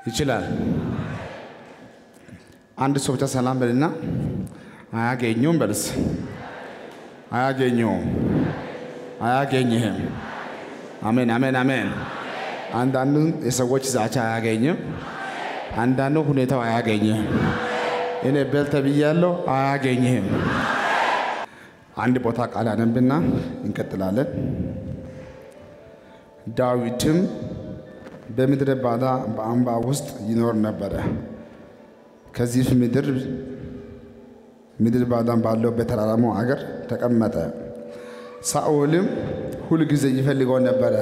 ይችላል። አንድ ሰው ብቻ ሰላም በልና አያገኘውም በልስ አያገኘውም፣ አያገኝህም። አሜን አሜን አሜን። አንዳንዱ የሰዎች ዛቻ አያገኝም፣ አንዳንዱ ሁኔታው አያገኝህም። እኔ በል ተብያለሁ፣ አያገኝህም። አንድ ቦታ ቃል አነብና እንቀጥላለን። ዳዊትም በምድረ ባዳ በአምባ ውስጥ ይኖር ነበረ። ከዚህ ምድር ምድር ባዳም ባለው በተራራማው አገር ተቀመጠ። ሳኦልም ሁል ጊዜ ይፈልገው ነበረ፣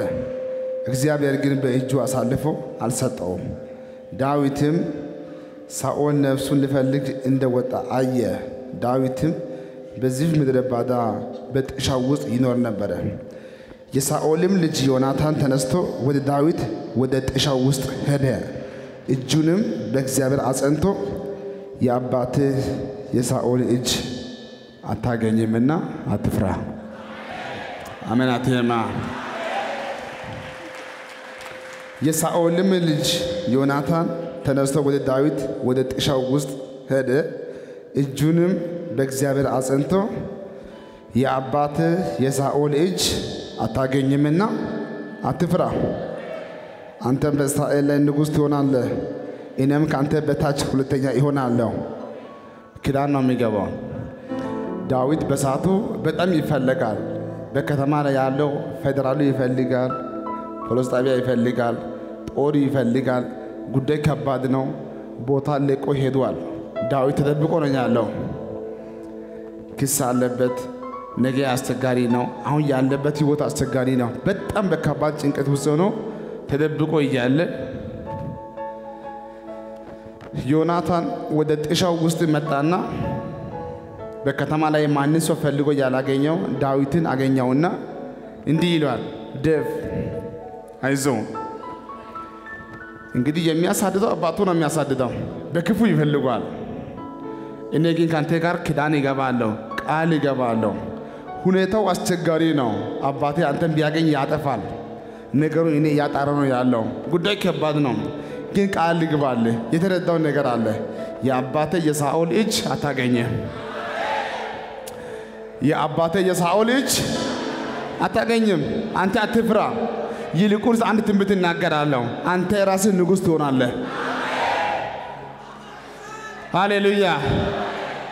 እግዚአብሔር ግን በእጁ አሳልፎ አልሰጠውም። ዳዊትም ሳኦል ነፍሱን ሊፈልግ እንደወጣ አየ። ዳዊትም በዚህ ምድረ ባዳ በጥሻው ውስጥ ይኖር ነበረ። የሳኦልም ልጅ ዮናታን ተነስቶ ወደ ዳዊት ወደ ጥሻው ውስጥ ሄደ። እጁንም በእግዚአብሔር አጸንቶ የአባትህ የሳኦል እጅ አታገኝምና አትፍራ። አሜን አትሄማ። የሳኦልም ልጅ ዮናታን ተነስቶ ወደ ዳዊት ወደ ጥሻው ውስጥ ሄደ። እጁንም በእግዚአብሔር አጸንቶ የአባትህ የሳኦል እጅ አታገኝምና አትፍራ። አንተም በእስራኤል ላይ ንጉሥ ትሆናለህ፣ እኔም ከአንተ በታች ሁለተኛ ይሆናለሁ። ኪዳን ነው የሚገባው። ዳዊት በሰዓቱ በጣም ይፈለጋል። በከተማ ላይ ያለው ፌዴራሉ ይፈልጋል፣ ፖሊስ ጣቢያ ይፈልጋል፣ ጦር ይፈልጋል። ጉዳይ ከባድ ነው። ቦታ ለቆ ሄዷል። ዳዊት ተደብቆ ነው ያለው። ክስ አለበት። ነገ አስቸጋሪ ነው። አሁን ያለበት ህይወት አስቸጋሪ ነው። በጣም በከባድ ጭንቀት ውስጥ ሆኖ ተደብቆ እያለ ዮናታን ወደ ጥሻው ውስጥ መጣና በከተማ ላይ ማንን ሰው ፈልጎ ያላገኘው ዳዊትን አገኘውና እንዲህ ይለዋል፣ ደፍ አይዞ። እንግዲህ የሚያሳድደው አባቱ ነው የሚያሳድደው፣ በክፉ ይፈልጓል። እኔ ግን ከአንተ ጋር ኪዳን ይገባለሁ፣ ቃል ይገባለሁ። ሁኔታው አስቸጋሪ ነው። አባቴ አንተን ቢያገኝ ያጠፋል። ነገሩ እኔ እያጣረ ነው ያለው። ጉዳይ ከባድ ነው። ግን ቃል ልግባልህ፣ የተረዳው ነገር አለ። የአባቴ የሳኦል እጅ አታገኘ። የአባቴ የሳኦል እጅ አታገኝም። አንተ አትፍራ። ይልቁንስ አንድ ትንቢት እናገራለሁ። አንተ ራስህ ንጉሥ ትሆናለህ። ሃሌሉያ።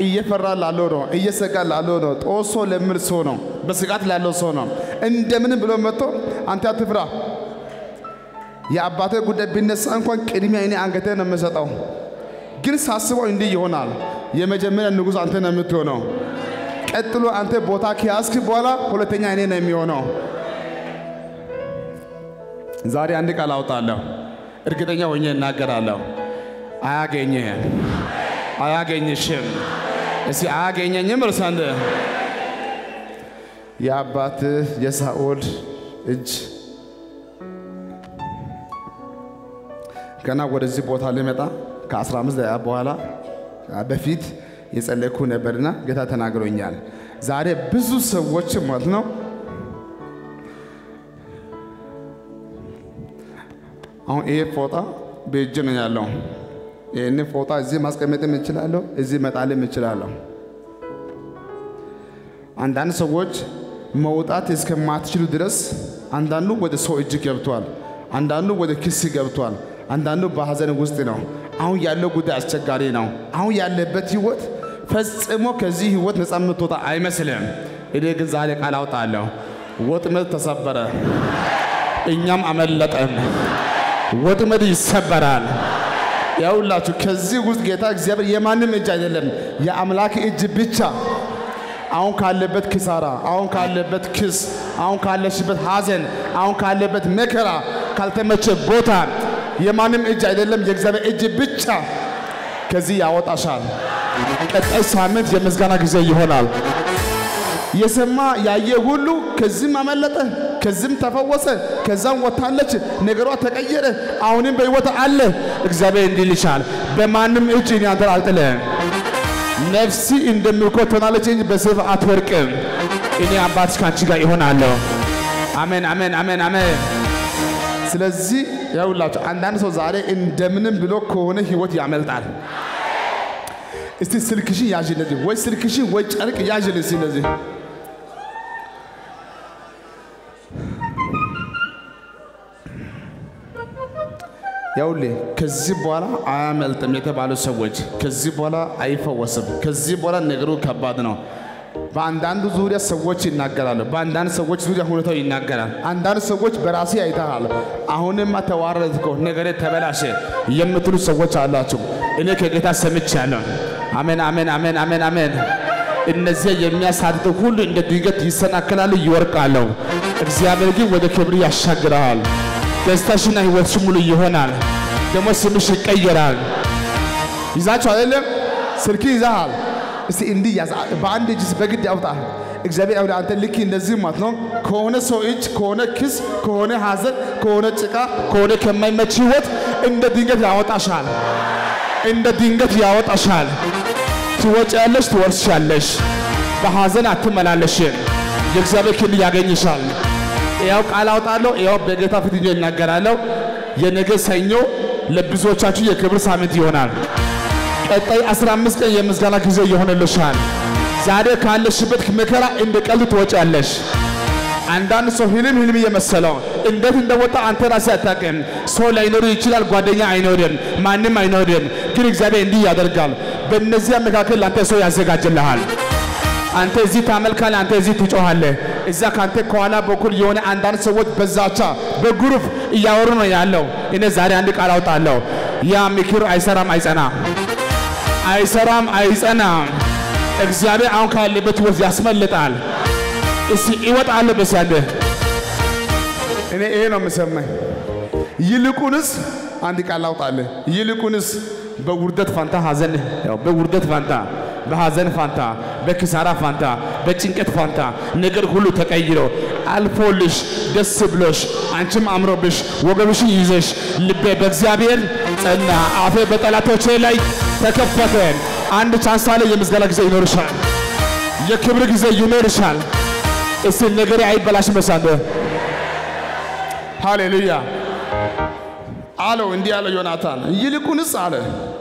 እየፈራ ላለው ነው፣ እየሰጋ ላለው ነው፣ ጦሶ ለምል ሰው ነው፣ በስጋት ላለው ሰው ነው። እንደምንም ብሎ መጥቶ አንተ አትፍራ፣ የአባቴ ጉዳይ ቢነሳ እንኳን ቅድሚያ እኔ አንገቴ ነው የምሰጠው። ግን ሳስበው እንዲህ ይሆናል። የመጀመሪያ ንጉሥ አንተ ነው የምትሆነው። ቀጥሎ አንተ ቦታ ከያዝክ በኋላ ሁለተኛ እኔ ነው የሚሆነው። ዛሬ አንድ ቃል አውጣለሁ፣ እርግጠኛ ሆኜ እናገራለሁ። አያገኝህም፣ አያገኝሽም። እስቲ አያገኘኝም እርስ አንድ የአባትህ የሳኦል እጅ ገና ወደዚህ ቦታ ልመጣ ከ15 ደቂቃ በኋላ በፊት የጸለይኩ ነበርና ጌታ ተናግሮኛል። ዛሬ ብዙ ሰዎች ማለት ነው አሁን ይሄ ፎጣ በእጅ ነው ያለው። ይህን ፎጣ እዚህ ማስቀመጥም እችላለሁ፣ እዚህ መጣልም እችላለሁ። አንዳንድ ሰዎች መውጣት እስከማትችሉ ድረስ አንዳንዱ ወደ ሰው እጅ ገብቷል፣ አንዳንዱ ወደ ክስ ገብቷል፣ አንዳንዱ በሀዘን ውስጥ ነው። አሁን ያለው ጉዳይ አስቸጋሪ ነው። አሁን ያለበት ህይወት ፈጽሞ ከዚህ ህይወት ነፃ የምትወጣ አይመስልም። እኔ ግን ዛሬ ቃል አውጣለሁ፣ ወጥመድ ተሰበረ፣ እኛም አመለጠን። ወጥመድ ይሰበራል። ያውላችሁ ከዚህ ውስጥ ጌታ እግዚአብሔር የማንም እጅ አይደለም፣ የአምላክ እጅ ብቻ አሁን ካለበት ኪሳራ፣ አሁን ካለበት ክስ፣ አሁን ካለሽበት ሐዘን፣ አሁን ካለበት መከራ፣ ካልተመቸ ቦታ የማንም እጅ አይደለም፣ የእግዚአብሔር እጅ ብቻ ከዚህ ያወጣሻል። ቀጣይ ሳምንት የምስጋና ጊዜ ይሆናል። የሰማ ያየ ሁሉ ከዚህም አመለጠ፣ ከዚህም ተፈወሰ፣ ከዛም ወታለች፣ ነገሯ ተቀየረ፣ አሁንም በሕይወት አለ። እግዚአብሔር እንዲህ ይልሻል፣ በማንም እጅ እኔ አንተን አልጥልህም። ነፍሲ እንደምርኮ ትሆናለች እንጂ በሰይፍ አትወርቅም። እኔ አባትሽ ከአንቺ ጋር ይሆናለሁ። አሜን፣ አሜን፣ አሜን፣ አሜን። ስለዚህ ያውላችሁ አንዳንድ ሰው ዛሬ እንደምንም ብሎ ከሆነ ህይወት ያመልጣል። እስቲ ስልክሽን ያዥ እንደዚህ፣ ወይ ስልክሽን ወይ ጨርቅ እስቲ እንደዚህ ያውሌ ከዚህ በኋላ አያመልጥም የተባሉ ሰዎች ከዚህ በኋላ አይፈወስም። ከዚህ በኋላ ነገሩ ከባድ ነው። በአንዳንዱ ዙሪያ ሰዎች ይናገራሉ። በአንዳንድ ሰዎች ዙሪያ ሁኔታው ይናገራል። አንዳንድ ሰዎች በራሴ አይተሃል፣ አሁንማ ተዋረድኮ ነገሬ ተበላሸ የምትሉ ሰዎች አላችሁ። እኔ ከጌታ ሰምቻለሁ። አሜን፣ አሜን፣ አሜን፣ አሜን፣ አሜን። እነዚያ የሚያሳድዱ ሁሉ እንደ ድንገት ይሰናከላሉ፣ ይወርቃሉ። እግዚአብሔር ግን ወደ ክብር ያሻግረሃል። ደስታሽና ህይወትሽ ሙሉ ይሆናል። ደግሞ ስምሽ ይቀየራል። ይዛችሁ አይደለም ስልክ ይዛሃል። እስቲ እንዲህ ያዝ፣ በአንድ እጅ በግድ ያውጣ። እግዚአብሔር አሁን አንተ ልክ እንደዚህ ማለት ነው ከሆነ ሰው እጅ፣ ከሆነ ክስ፣ ከሆነ ሐዘን፣ ከሆነ ጭቃ፣ ከሆነ ከማይመች ህይወት እንደ ድንገት ያወጣሻል። እንደ ድንገት ያወጣሻል። ትወጫለሽ፣ ትወርሻለሽ። በሐዘን አትመላለሽም። የእግዚአብሔር ክንድ ያገኝሻል። ያው ቃል አውጣለሁ። ያው በጌታ ፊት እንጂ እናገራለሁ። የነገ ሰኞ ለብዙዎቻችሁ የክብር ሳምንት ይሆናል። ቀጣይ 15 ቀን የምስጋና ጊዜ ይሆንልሻል። ዛሬ ካለሽበት መከራ እንደ ቀልድ ትወጫለሽ። አንዳንድ ሰው ህልም ህልም እየመሰለው እንዴት እንደወጣ አንተ ራስህ አታውቅም። ሰው ላይኖር ይችላል፣ ጓደኛ አይኖርም፣ ማንም አይኖርም። ግን እግዚአብሔር እንዲህ ያደርጋል። በእነዚያ መካከል አንተ ሰው ያዘጋጅልሃል። አንተ እዚህ ታመልካለህ፣ አንተ እዚህ ትጮኻለህ። እዛ ካንተ ከኋላ በኩል የሆነ አንዳንድ ሰዎች በዛቻ በ group እያወሩ ነው ያለው። እኔ ዛሬ አንድ ቃል አውጣለሁ። ያ ምክር አይሰራም፣ አይጸናም፣ አይሰራም፣ አይጸናም። እግዚአብሔር አሁን ካለበት ህይወት ያስመልጣል። እስቲ ይወጣል በሳንደ እኔ ይሄ ነው የምሰማኝ። ይልቁንስ አንድ ቃል አውጣለሁ። ይልቁንስ በውርደት ፋንታ ያው በውርደት ፋንታ በሐዘን ፋንታ በኪሳራ ፋንታ በጭንቀት ፋንታ ነገር ሁሉ ተቀይሮ አልፎልሽ ደስ ብሎሽ አንቺም አምሮብሽ ወገብሽን ይዘሽ ልቤ በእግዚአብሔር ጸና፣ አፌ በጠላቶቼ ላይ ተከፈተ። አንድ chance አለ። የምስጋና ጊዜ ይኖርሻል። የክብር ጊዜ ይኖርሻል። እስቲ ነገሬ አይበላሽ መሳንደ ሃሌሉያ አለው እንዲህ አለ ዮናታን፣ ይልቁንስ አለ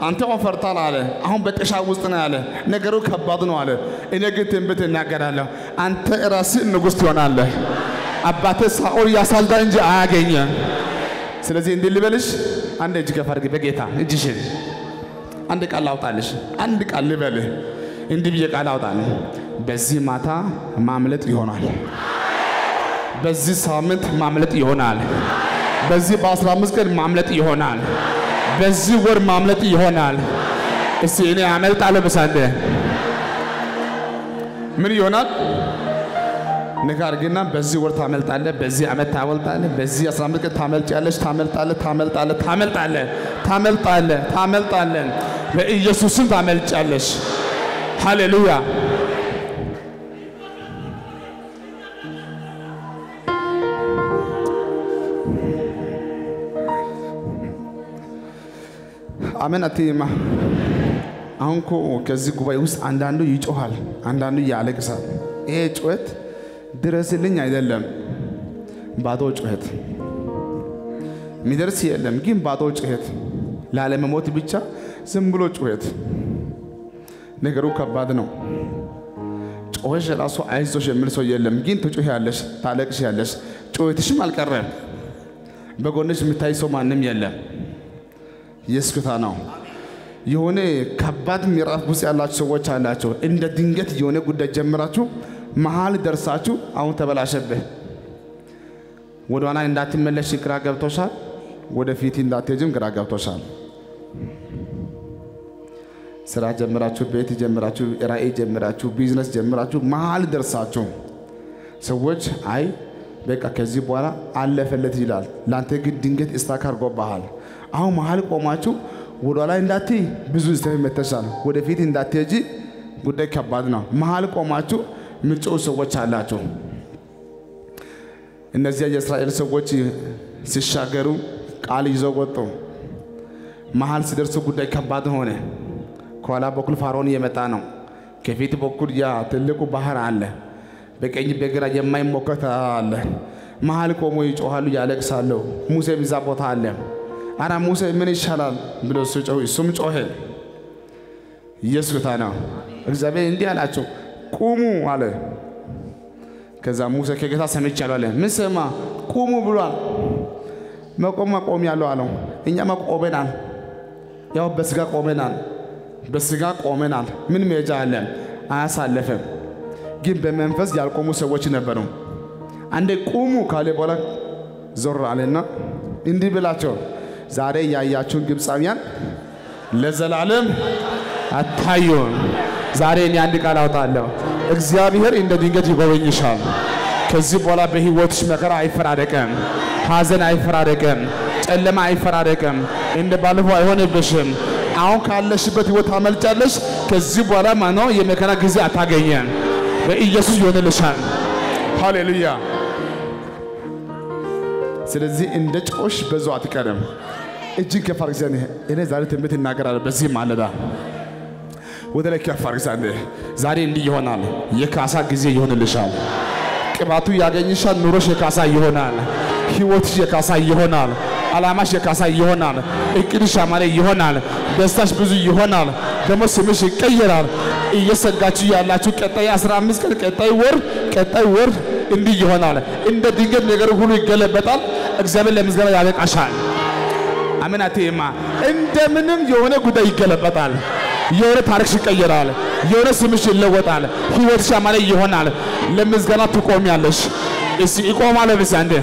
አንተ ፈርታል አለ። አሁን በጥሻ ውስጥ ነው ያለ ነገሩ ከባድ ነው አለ። እኔ ግን ትንቢት እናገራለሁ፣ አንተ ራስህ ንጉሥ ትሆናለህ። አባቴ ሳኦል ያሳልዳ እንጂ አያገኘ። ስለዚህ እንዲህ ልበልሽ፣ አንድ እጅ ከፍ አድርጊ በጌታ እጅሽን፣ አንድ ቃል ላውጣልሽ፣ አንድ ቃል ልበልህ፣ እንዲህ ብዬ ቃል አውጣልህ። በዚህ ማታ ማምለጥ ይሆናል። በዚህ ሳምንት ማምለጥ ይሆናል። በዚህ በአስራ አምስት ቀን ማምለጥ ይሆናል። በዚህ ወር ማምለጥ ይሆናል። እስቲ እኔ አመልጣለሁ በሳንደ ምን ይሆናል? ንካር ግና በዚህ ወር ታመልጣለህ፣ በዚህ ዓመት ታመልጣለህ፣ በዚህ 15 ቀን ታመልጫለሽ፣ ታመልጣለህ፣ ታመልጣለህ፣ ታመልጣለህ፣ ታመልጣለህ፣ ታመልጣለህ። በኢየሱስም ታመልጫለሽ። ሃሌሉያ። አሜን አትይማ። አሁን እኮ ከዚህ ጉባኤ ውስጥ አንዳንዱ ይጮሃል፣ አንዳንዱ ያለቅሳል። ይሄ ጩኸት ድረስልኝ አይደለም፣ ባዶ ጩኸት የሚደርስ የለም፣ ግን ባዶ ጩኸት ላለመሞት ብቻ ዝም ብሎ ጩኸት። ነገሩ ከባድ ነው። ጮኸሽ ራሱ አይዞሽ የሚል ሰው የለም፣ ግን ትጮህ ያለሽ ታለቅሽ ያለሽ ጩኸትሽም አልቀረም። በጎንሽ የሚታይ ሰው ማንም የለም። ኢየሱስ ጌታ ነው። የሆነ ከባድ ምዕራፍ ውስጥ ያላችሁ ሰዎች አላቸው። እንደ ድንገት የሆነ ጉዳይ ጀምራችሁ መሀል ደርሳችሁ አሁን ተበላሸብህ። ወደ ኋላ እንዳትመለሽ ግራ ገብቶሻል። ወደፊት እንዳትሄጅም ግራ ገብቶሻል። ስራ ጀምራችሁ፣ ቤት ጀምራችሁ፣ ራእይ ጀምራችሁ፣ ቢዝነስ ጀምራችሁ መሀል ደርሳችሁ ሰዎች አይ በቃ ከዚህ በኋላ አለፈለት ይላል። ለአንተ ግን ድንገት stuck አድርጎብሃል። አሁን መሀል ቆማችሁ ወደ ኋላ እንዳትይ ብዙ ስተት መተሻል። ወደፊት እንዳትሄጂ ጉዳይ ከባድ ነው። መሀል ቆማችሁ ምጮው ሰዎች አላቸው። እነዚያ የእስራኤል ሰዎች ሲሻገሩ ቃል ይዘው ወጡ። መሀል ሲደርሱ ጉዳይ ከባድ ሆነ። ከኋላ በኩል ፋርዖን እየመጣ ነው። ከፊት በኩል ያ ትልቁ ባህር አለ። በቀኝ በግራ የማይሞከር ተራራ አለ። መሀል ቆሞ ይጮኻሉ፣ ያለቅሳሉ። ሙሴ ብዛ ቦታ አለ። አረ ሙሴ ምን ይሻላል ብሎ እሱም ጮኸ። ኢየሱስ ጌታ ነው። እግዚአብሔር እንዲህ አላቸው፣ ቁሙ አለ። ከዛ ሙሴ ከጌታ ሰምቻለሁ አለ። ምን ሰማ? ቁሙ ብሏል። መቆም መቆም ያለው አለው። እኛማ ቆመናል፣ ያው በስጋ ቆመናል፣ በስጋ ቆመናል። ምን መሄጃ አለን? አያሳለፈም። ግን በመንፈስ ያልቆሙ ሰዎች ነበሩ። አንዴ ቁሙ ካለ በኋላ ዞር አለና እንዲህ ብላቸው፣ ዛሬ ያያችሁን ግብፃውያን ለዘላለም አታዩም። ዛሬ እኔ አንድ ቃል አውጣለሁ። እግዚአብሔር እንደ ድንገት ይጎበኝሻል። ከዚህ በኋላ በሕይወትሽ መከራ አይፈራረቅም፣ ሐዘን አይፈራረቅም፣ ጨለማ አይፈራረቅም። እንደ ባለፈው አይሆንብሽም። አሁን ካለሽበት ሕይወት ታመልጫለሽ። ከዚህ በኋላ ማነው የመከራ ጊዜ አታገኘም። በኢየሱስ ይሆንልሻል። ሃሌሉያ። ስለዚህ እንደ ጮሽ በዛው አትቀርም። እጅግ ከፍ አድርግ ዘንድ እኔ ዛሬ ትንቢት እናገራለሁ። በዚህ ማለዳ ወደ ላይ ከፍ አድርግ ዘንድ ዛሬ እንዲህ ይሆናል። የካሳ ጊዜ ይሆንልሻል። ቅባቱ ያገኝሻል። ኑሮሽ የካሳ ይሆናል። ህይወትሽ የካሳ ይሆናል። ዓላማሽ የካሳ ይሆናል። እቅድሽ ያማረ ይሆናል። ደስታሽ ብዙ ይሆናል። ደግሞ ስምሽ ይቀየራል። እየሰጋችሁ ያላችሁ ቀጣይ 15 ቀን፣ ቀጣይ ወር፣ ቀጣይ ወር እንዲህ ይሆናል። እንደ ድንገት ነገር ሁሉ ይገለበጣል። እግዚአብሔር ለምስጋና ያበቃሻል። አሜን። እንደምንም የሆነ ጉዳይ ይገለበጣል። የሆነ ታሪክሽ ይቀየራል። የሆነ ስምሽ ይለወጣል። ህይወትሽ ያማረ ይሆናል። ለምስጋና ትቆሚያለሽ። እስቲ ይቆማል። አንዴ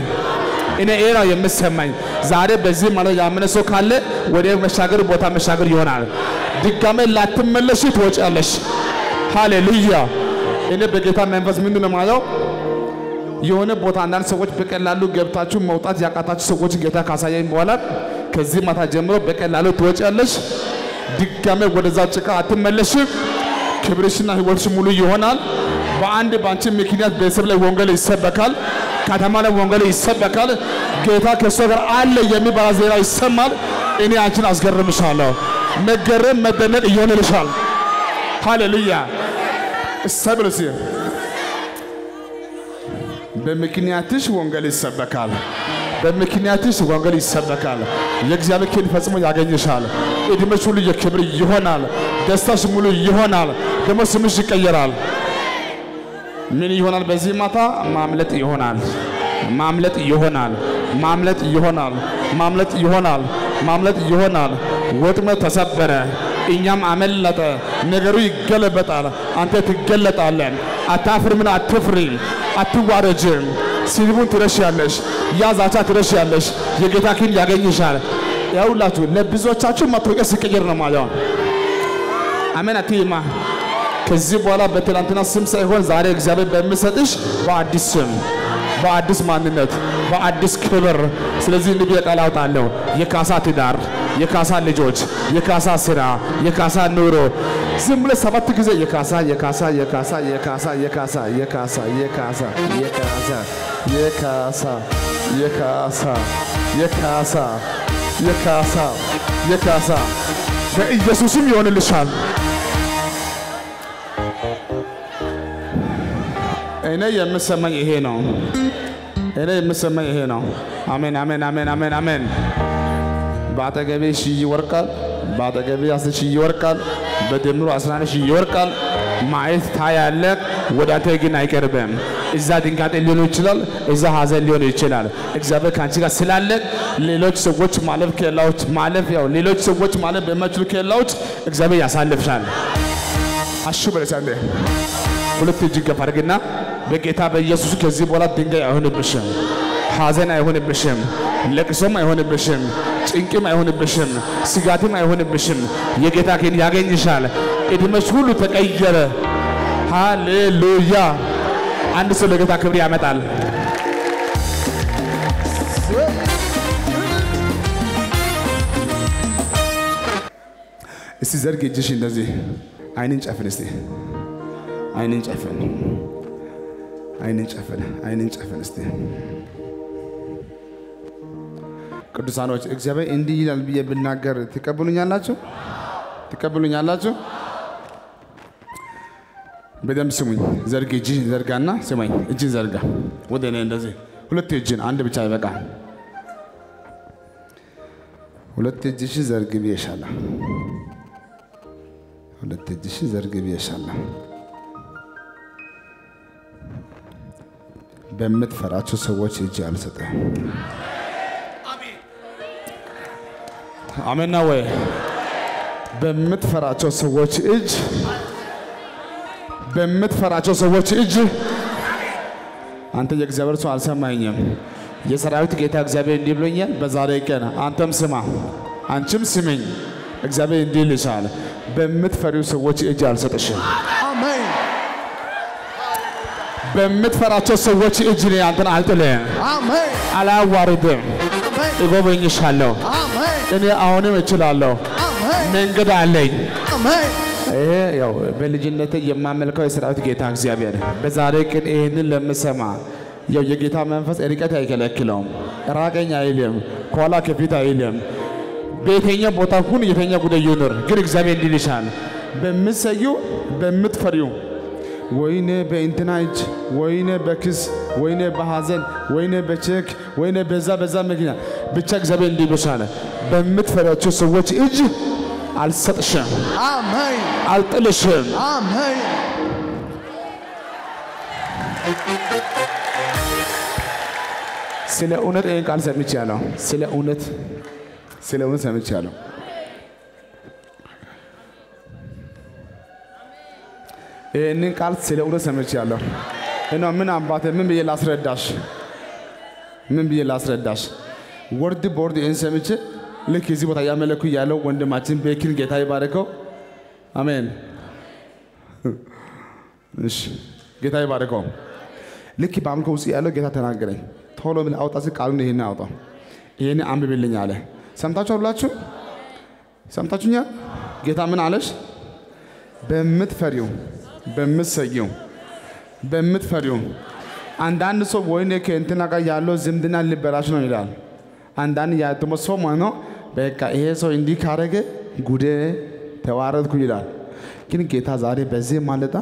እኔ ይሄ የምሰማኝ ዛሬ በዚህ ማለት ያመነ ሰው ካለ ወደ መሻገር ቦታ መሻገር ይሆናል። ድጋሜ ላትመለሽ ትወጫለሽ። ሃሌሉያ። እኔ በጌታ መንፈስ ምንድን ነው የማለው የሆነ ቦታ አንዳንድ ሰዎች በቀላሉ ገብታችሁ መውጣት ያቃታችሁ ሰዎች ጌታ ካሳየኝ በኋላ ከዚህ ማታ ጀምሮ በቀላሉ ትወጫለሽ። ድጋሜ ወደዛ ጭቃ አትመለሽም። ክብርሽና ህይወትሽ ሙሉ ይሆናል። በአንድ ባንቺ ምክንያት ቤተሰብ ላይ ወንጌል ይሰበካል። ከተማ ላይ ወንጌል ይሰበካል። ጌታ ከእሷ ጋር አለ የሚባል ዜና ይሰማል። እኔ አንቺን አስገርምሻለሁ። መገረም መደነቅ ይሆንልሻል። ሃሌሉያ እሰብልሲ በምክንያትሽ ወንጌል ይሰበካል። በምክንያትሽ ወንጌል ይሰበካል። የእግዚአብሔር ክንድ ፈጽሞ ያገኝሻል። እድሜሽ ሁሉ የክብር ይሆናል። ደስታሽ ሙሉ ይሆናል። ደግሞ ስምሽ ይቀየራል። ምን ይሆናል? በዚህ ማታ ማምለጥ ይሆናል። ማምለጥ ይሆናል። ማምለጥ ይሆናል። ማምለጥ ይሆናል። ማምለጥ ይሆናል። ወጥመድ ተሰበረ፣ እኛም አመለጠ። ነገሩ ይገለበጣል። አንተ ትገለጣለን። አታፍርምን? አትፍሪም፣ አትዋረጅም። ስድቡን ትረሻለሽ፣ ያዛቻ ትረሻለሽ። የጌታ ክንድ ያገኝሻል። ያውላችሁ ለብዙዎቻችሁ መታወቂያ ሲቀየር ነው ማለት አሜን። አትይማ ከዚህ በኋላ በትናንትና ስም ሳይሆን ዛሬ እግዚአብሔር በሚሰጥሽ በአዲስ ስም፣ በአዲስ ማንነት፣ በአዲስ ክብር። ስለዚህ ብዬ ቃል የካሳ ትዳር፣ የካሳ ልጆች፣ የካሳ ስራ፣ የካሳ ኑሮ ዝም ብለህ ሰባት ጊዜ የካሳ የካሳ የካሳ የካሳ የካሳ የካሳ የካሳ የካሳ የካሳ የካሳ የካሳ የካሳ የካሳ በኢየሱስም ይሆንልሻል። እኔ የምሰማኝ ይሄ ነው። እኔ የምሰማኝ ይሄ ነው። አሜን፣ አሜን፣ አሜን፣ አሜን፣ አሜን። በአጠገቤ ሺህ ይወርቃል፣ በአጠገቤ አስር ሺህ ይወርቃል፣ በድምሩ አስራ አንድ ሺህ ይወርቃል። ማየት ታያለ፣ ወደ አንተ ግን አይቀርብም። እዛ ድንጋጤ ሊሆን ይችላል፣ እዛ ሀዘን ሊሆን ይችላል። እግዚአብሔር ከአንቺ ጋር ስላለ ሌሎች ሰዎች ማለፍ ኬላዎች ማለፍ ያው ሌሎች ሰዎች ማለፍ በማይችሉ ኬላዎች እግዚአብሔር ያሳልፍሻል። አሹ በለሳንዴ ሁለት እጅ አድርግና በጌታ በኢየሱስ ከዚህ በኋላ ድንጋይ አይሆንብሽም፣ ሐዘን አይሆንብሽም፣ ለቅሶም አይሆንብሽም፣ ጭንቅም አይሆንብሽም፣ ስጋትም አይሆንብሽም። የጌታ ክንድ ያገኝሻል። እድሜሽ ሁሉ ተቀየረ። ሃሌሉያ! አንድ ሰው ለጌታ ክብር ያመጣል። እስቲ ዘርግ እጅሽ እንደዚህ አይንን ጨፍን እስቲ አይንን ጨፍን፣ አይንን ጨፍን፣ አይንን ጨፍን። እስቲ ቅዱሳኖች እግዚአብሔር እንዲህ ይላል ብዬ ብናገር ትቀበሉኛላችሁ? ትቀበሉኛላችሁ? በደንብ ስሙኝ። ዘርግ እጅ ዘርጋና ስማኝ። እጅን ዘርጋ ወደ እኔ እንደዚህ ሁለት እጅን አንድ ብቻ አይበቃ። ሁለት እጅሽ ዘርግቢ የሻላ ሁለት እጅሽ ዘርግቢ የሻላ በምትፈራቸው ሰዎች እጅ አልሰጠም። አሜና ወይ በምትፈራቸው ሰዎች እጅ በምትፈራቸው ሰዎች እጅ አንተ የእግዚአብሔር ሰው አልሰማኝም። የሰራዊት ጌታ እግዚአብሔር እንዲህ ብሎኛል። በዛሬ ቀን አንተም ስማ፣ አንቺም ስሚኝ። እግዚአብሔር እንዲህ ይልሻል፣ በምትፈሪው ሰዎች እጅ አልሰጥሽም። አሜን በምትፈራቸው ሰዎች እጅ እኔ አንተን አልጥልም፣ አሜን አላዋርድም፣ እጎበኝሻለሁ። አሜን እኔ አሁንም እችላለሁ፣ መንገድ አለኝ። ይሄ ያው በልጅነት የማመልከው የሰራዊት ጌታ እግዚአብሔር በዛሬ ቀን ይህንን ለምሰማ ያው የጌታ መንፈስ ርቀት አይከለክለውም፣ ራቀኝ አይልም፣ ከኋላ ከፊት አይልም። በየተኛ ቦታ ሁን፣ የተኛ ጉዳይ ይኑር፣ ግን እግዚአብሔር እንዲህ ይልሻል በምትሰዩ በምትፈሪው ወይኔ በእንትና እጅ ወይኔ በክስ ወይኔ በሐዘን ወይኔ በቼክ ወይኔ በዛ በዛ ምክንያት ብቻ እግዚአብሔር እንዲህ ይልሻል በምትፈሪያቸው ሰዎች እጅ አልሰጥሽም፣ አሜን አልጥልሽም። አሜን ስለ እውነት ይህን ቃል ሰምቻለሁ። ስለ እውነት ስለ እውነት ሰምቻለሁ። ይህንን ቃል ስለ እውነት ሰምቻለሁ። እና ምን አባቴ ምን ብዬ ላስረዳሽ? ምን ብዬ ላስረዳሽ? ወርድ ቦርድ ይህን ሰምቼ ልክ የዚህ ቦታ እያመለኩ ያለው ወንድማችን ቤኪን ጌታ ይባርከው። አሜን። እሺ ጌታ ይባርከው። ልክ በአምልኮ ውስጥ ያለው ጌታ ተናገረኝ። ቶሎ ብለህ አውጣ ሲል ቃሉን ይሄን አውጣ፣ ይሄን አንብብልኝ አለ። ሰምታችሁ ሁላችሁ ሰምታችሁኛል? ጌታ ምን አለሽ? በምትፈሪው በምትሰየው በምትፈሪው አንዳንድ ሰው ወይኔ ከእንትና ጋር ያለው ዝምድና ሊበላሽ ነው ይላል። አንዳንድ ያተሞ ሰው ማለት ነው በቃ ይሄ ሰው እንዲህ ካረገ ጉዴ ተዋረድኩ ይላል። ግን ጌታ ዛሬ በዚህ ማለዳ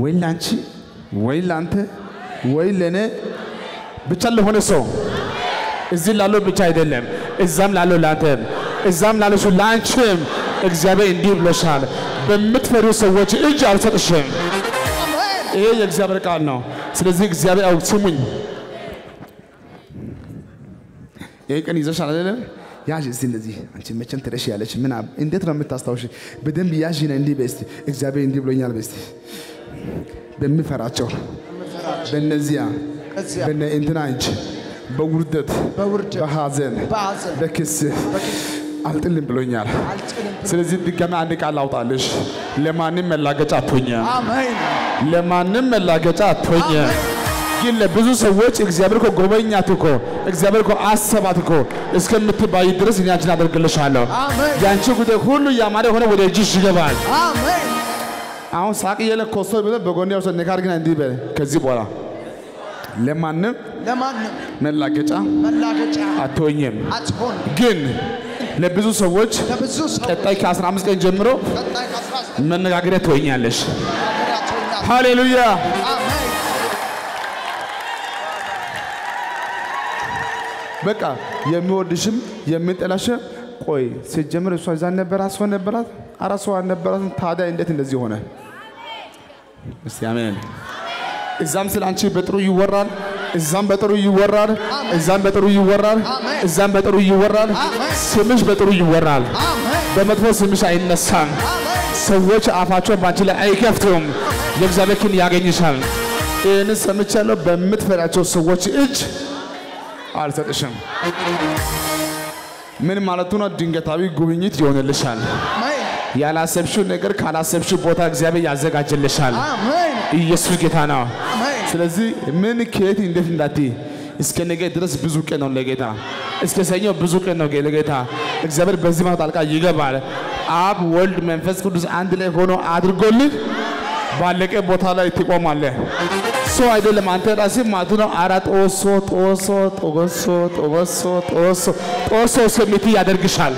ወይ ላንቺ ወይ ላንተ ወይ ለኔ ብቻ ለሆነ ሰው እዚህ ላለው ብቻ አይደለም፣ እዛም ላለው ላንተም፣ እዛም ላለው ሰው ላንቺም እግዚአብሔር እንዲህ ብሎሻል፣ በምትፈሪው ሰዎች እጅ አልሰጥሽም። ይሄ የእግዚአብሔር ቃል ነው። ስለዚህ እግዚአብሔር ስሙኝ፣ ይሄ ቀን ይዘሻል አይደለም? ያዥ እስቲ እንደዚህ። አንቺ መቼም ትረሽ ያለች አብ- እንዴት ነው የምታስታውሽ? በደንብ ያዥ ነው እንዲህ በስቲ እግዚአብሔር እንዲህ ብሎኛል በስቲ በሚፈራቸው በእነዚያ። በነ እንትና እጅ። በውርደት። በውርደት። በሐዘን። በክስ አልጥልም ብሎኛል። ስለዚህ ድጋሚ አንድ ቃል አውጣልሽ። ለማንም መላገጫ አትሆኝም። ለማንም መላገጫ አትሆኝም። ግን ለብዙ ሰዎች እግዚአብሔር እኮ ጎበኛት እኮ እግዚአብሔር እኮ አሰባት እኮ እስከምትባይ ድረስ እኔ አንቺን አደርግልሻለሁ። የአንቺ ጉዳይ ሁሉ ያማረ ሆነ ወደ እጅሽ ይገባል። አሁን ሳቅ የለ ኮስቶ ብለ በጎን ያውሰ ነካር ግን እንዲህ በል ከዚህ በኋላ ለማንም ለማንም መላገጫ መላገጫ አትሆኝም። አትሆን ግን ለብዙ ሰዎች ቀጣይ ከ15 ቀን ጀምሮ መነጋገሪያ ትሆኛለሽ። ሃሌሉያ። በቃ የሚወድሽም የሚጠላሽም ቆይ ሲጀምር እሷ እዛ ነበራት ሰው ነበራት አራ ሰው ታዲያ እንዴት እንደዚህ ሆነ? እስቲ አሜን። እዛም ስለ አንቺ በጥሩ ይወራል፣ እዛም በጥሩ ይወራል፣ እዛም በጥሩ ይወራል፣ እዛም በጥሩ ይወራል። ስምሽ በጥሩ ይወራል። በመጥፎ ስምሽ አይነሳም። ሰዎች አፋቸውን በአንቺ ላይ አይከፍቱም። የእግዚአብሔር ያገኝሻል። ይህን ሰምቻለሁ። በምትፈሪያቸው ሰዎች እጅ አልሰጥሽም። ምን ማለቱ ነው? ድንገታዊ ጉብኝት ይሆንልሻል። ያላሰብሽው ነገር ካላሰብሽው ቦታ እግዚአብሔር ያዘጋጅልሻል። ኢየሱስ ጌታ ነው። ስለዚህ ምን ከየት እንዴት እንዳትይ እስከ ነገ ድረስ ብዙ ቀን ነው ለጌታ። እስከ ሰኞ ብዙ ቀን ነው ለጌታ። እግዚአብሔር በዚህ ማለት ጣልቃ ይገባል። አብ ወልድ መንፈስ ቅዱስ አንድ ላይ ሆኖ አድርጎልህ ባለቀ ቦታ ላይ ትቆማለህ። ሰው አይደለም አንተ ራስህ ማለት ነው። አራ ጦሶ ጦሶ ጦሶ ጦሶ ጦሶ ጦሶ ስሜት ያደርግሻል።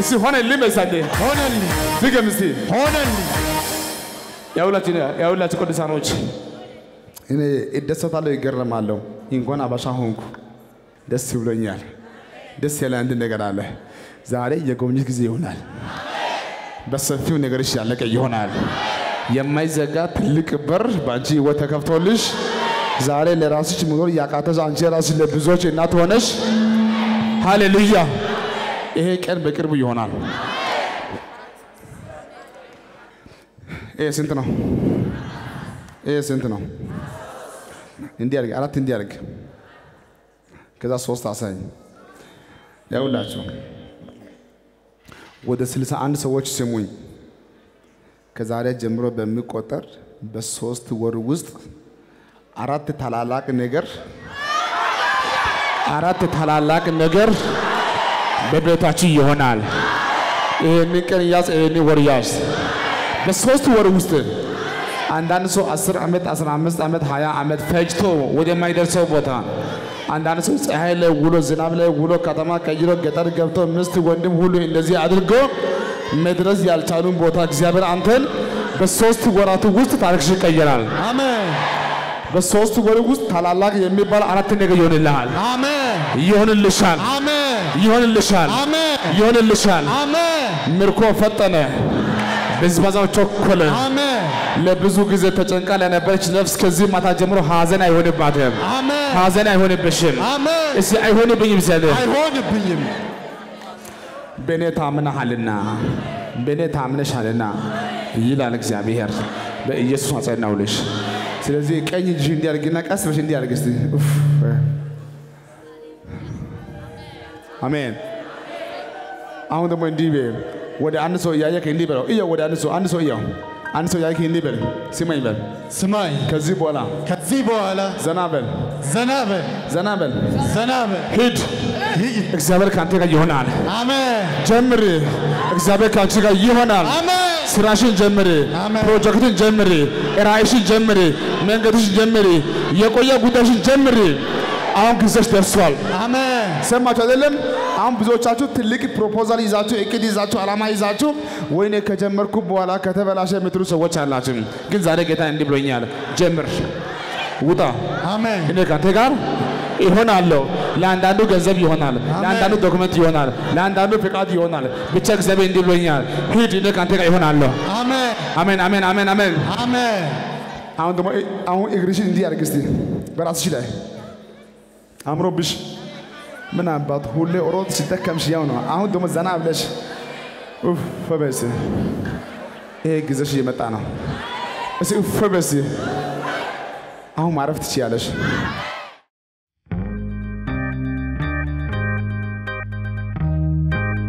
እስቲ ሆነልህ መሳሌ ሆነልኝ ድገም እስቲ ሆነልኝ የሁላችን ቅዱሳኖች እኔ እደሰታለሁ፣ ይገረማለሁ። እንኳን አበሻ ሆንኩ፣ ደስ ብሎኛል። ደስ ያለ አንድ ነገር አለ። ዛሬ የጉብኝት ጊዜ ይሆናል። በሰፊው ነገርሽ ያለቀ ይሆናል። የማይዘጋ ትልቅ በር በአንቺ ህይወት ተከፍቶልሽ ዛሬ ለራስሽ መኖር ያቃተሽ አንቺ ራስሽ ለብዙዎች እናት ሆነሽ ሃሌሉያ! ይሄ ቀን በቅርቡ ይሆናል። ይሄ ስንት ነው? ይሄ ስንት ነው? እንዲህ አራት እንዲህ ከዛ ሶስት አሳኝ። ያውላችሁ ወደ ስልሳ አንድ ሰዎች ስሙኝ። ከዛሬ ጀምሮ በሚቆጠር በሶስት ወር ውስጥ አራት ታላላቅ ነገር አራት ታላላቅ ነገር በቤታችሁ ይሆናል። ይህን ቀን ያዝ፣ ይህን ወር ያዝ። በሶስት ወር ውስጥ አንዳንድ ሰው 10 ዓመት 15 ዓመት 20 ዓመት ፈጅቶ ወደማይደርሰው ቦታ አንዳንድ ሰው ፀሐይ ላይ ውሎ ዝናብ ላይ ውሎ ከተማ ቀይሮ ገጠር ገብቶ ሚስት ወንድም ሁሉ እንደዚህ አድርጎ መድረስ ያልቻሉን ቦታ እግዚአብሔር አንተን በሶስት ወራት ውስጥ ታሪክሽ ይቀየራል። አሜን። በሶስት ወር ውስጥ ታላላቅ የሚባል አራት ነገር ይሆንልሃል፣ አሜን። ይሆንልሻል፣ አሜን። ይሆንልሻል፣ አሜን። ይሆንልሻል። አሜን። ምርኮ ፈጠነ፣ ብዝበዛው ቸኮለ። አሜን። ለብዙ ጊዜ ተጨንቃ ለነበረች ነፍስ ከዚህ ማታ ጀምሮ ሐዘን አይሆንባትም፣ አሜን። ሐዘን አይሆንብሽም። አሜን። እስቲ አይሆንብኝም ሲያለ አይሆንብኝም በእኔ ታምነሃልና በእኔ ታምነሻልና ይላል እግዚአብሔር። በኢየሱስ አጸናውልሽ። ስለዚህ ቀኝ እጅሽ እንዲያርግና ቀስ በሽ እንዲያርግ እስቲ አሜን። አሁን ደግሞ እንዲህ በይ፣ ወደ አንድ ሰው እያየክ እንዲህ በለው። እየው ወደ አንድ ሰው አንድ ሰው እየው አንድ ሰው እያየክ እንዲህ በል፣ ስማኝ በል። ስማኝ ከዚህ በኋላ ከዚህ በኋላ ዘና በል፣ ዘና በል ዘና በል፣ ዘና በል ሂድ። እግዚአብሔር ከአንተ ጋር ይሆናል። አሜን ጀምር። እግዚአብሔር ከአንቺ ጋር ይሆናል። አሜን ስራሽን ጀምሪ፣ አሜን። ፕሮጀክትን ጀምሪ፣ ራእይሽን ጀምሪ፣ መንገድሽን ጀምሪ፣ የቆየ ጉዳይሽን ጀምሪ። አሁን ጊዜሽ ደርሷል። አሜን ሰማችሁ አይደለም? አሁን ብዙዎቻችሁ ትልቅ ፕሮፖዛል ይዛችሁ እቅድ ይዛችሁ ዓላማ ይዛችሁ ወይኔ ከጀመርኩ በኋላ ከተበላሸ የምትሉ ሰዎች አላችሁ። ግን ዛሬ ጌታ እንዲህ ብሎኛል፣ ጀምር፣ ውጣ፣ አሜን እኔ ከአንተ ጋር ይሆናለሁ። ለአንዳንዱ ገንዘብ ይሆናል፣ ለአንዳንዱ document ይሆናል፣ ለአንዳንዱ ፍቃድ ይሆናል። ብቻ እግዚአብሔር እንዲህ ብሎኛል፣ ሂድ፣ እኔ ከአንተ ጋር ይሆናለሁ። አሜን አሜን፣ አሜን፣ አሜን፣ አሁን ደግሞ አሁን እግርሽን እንዲህ አድርግ እስቲ በራስሽ ላይ አምሮብሽ ምን አባት ሁሌ ሮጥ ሲደከምሽ ያው ነው። አሁን ደግሞ ዘና ብለሽ ኡፍ እስቲ። ይሄ ጊዜሽ እየመጣ ነው። እስቲ ኡፍ እስቲ። አሁን ማረፍ ትችያለሽ።